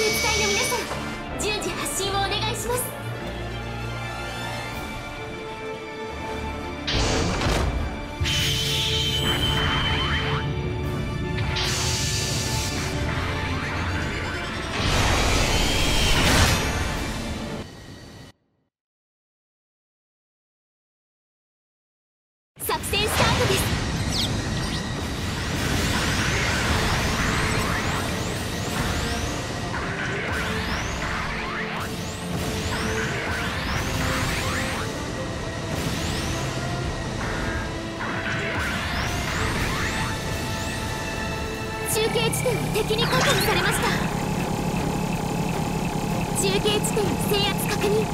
スーツ隊の皆さん順次発進をお願いします。に確保されました。中継地点制圧確認。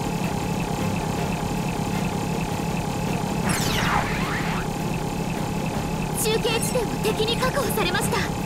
中継地点を敵に確保されました。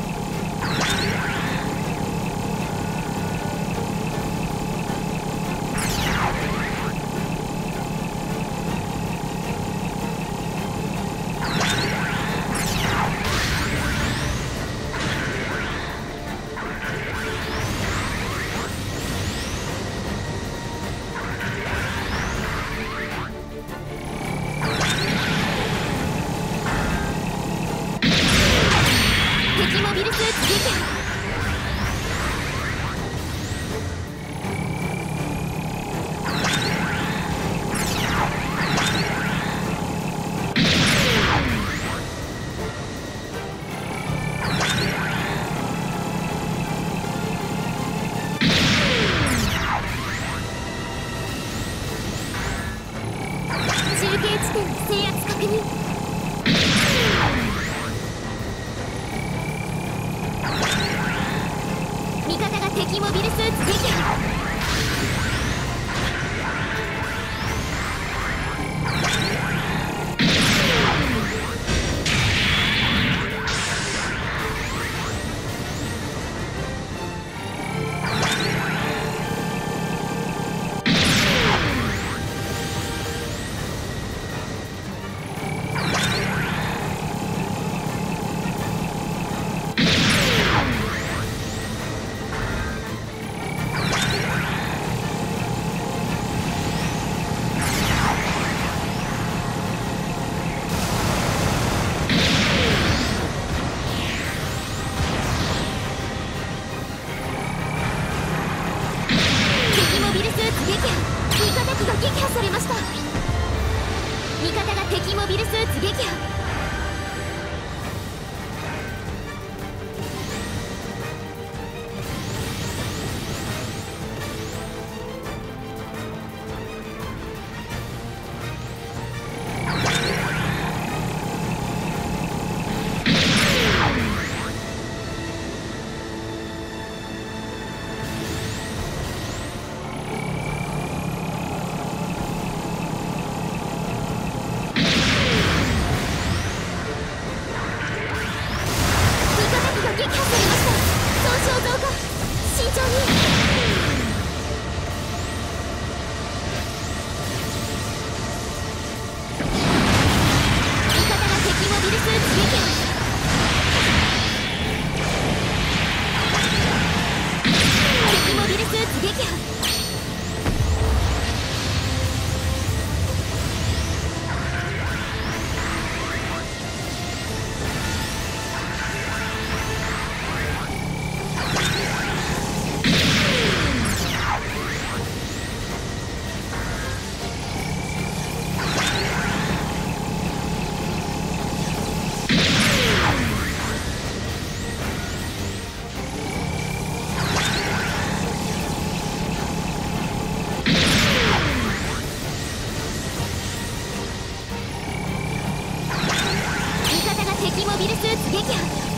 モビルスーツ撃破。ビルスーツ撃破。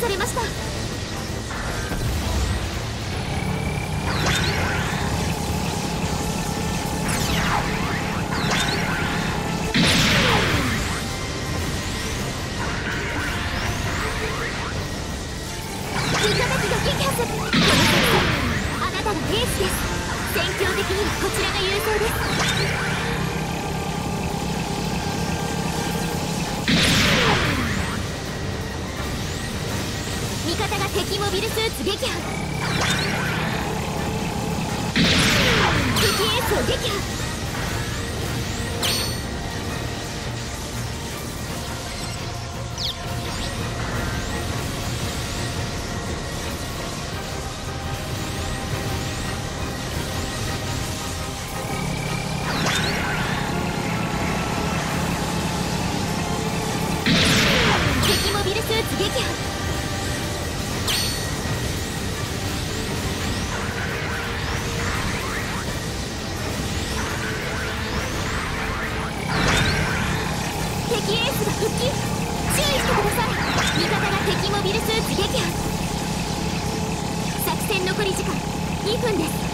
されました。が敵モビルスーツ撃破。敵エースを撃破。残り時間2分です。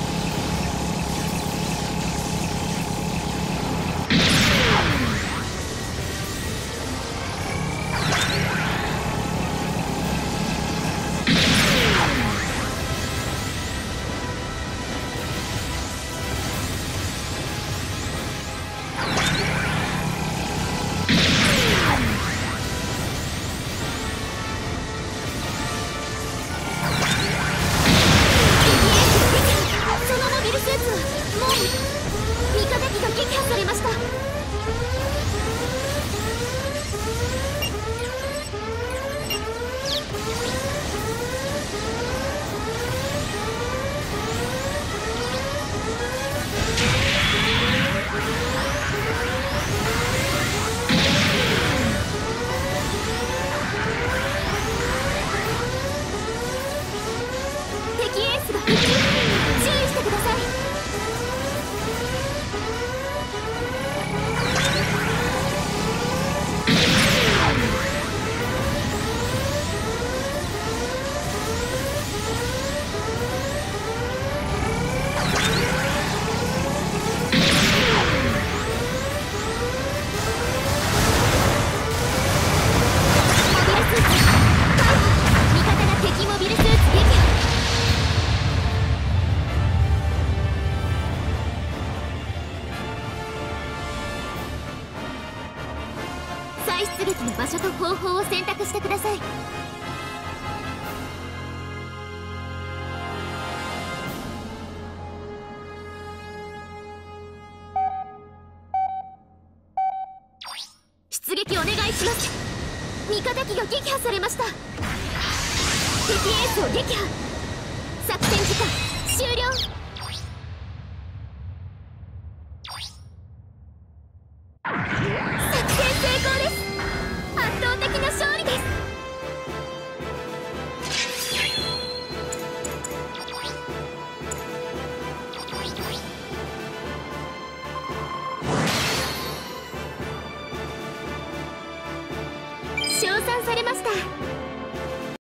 出撃の場所と方法を選択してください。出撃お願いします。味方機が撃破されました。敵エースを撃破。作戦時間終了。